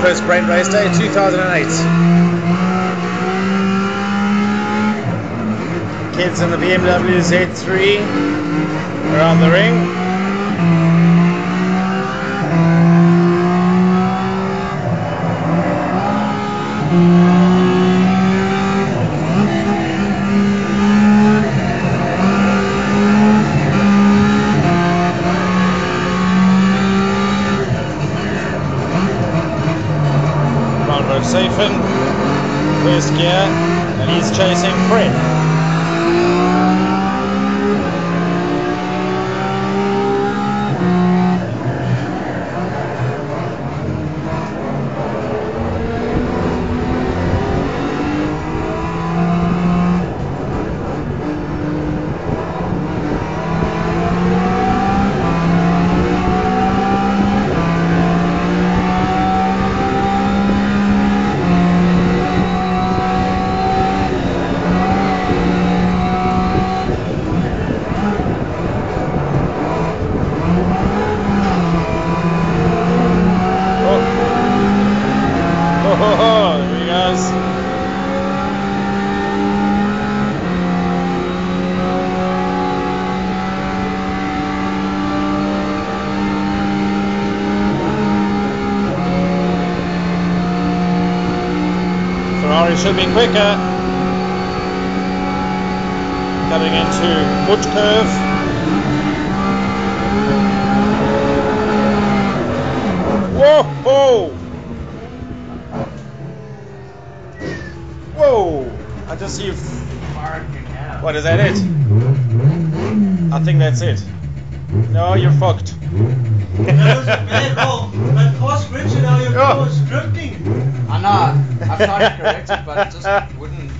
First Race Day 2008. Kids in the BMW Z3 around the ring. Ronald Safen, first gear, and he's chasing Fred. Oh, ho, ho, here he goes. Ferrari should be quicker. Coming into Butch Curve. I just see. if... What is that? It? I think that's it. No, you're fucked. That first bridge now your Oh. car drifting. I know. I tried to correct it, but it just wouldn't.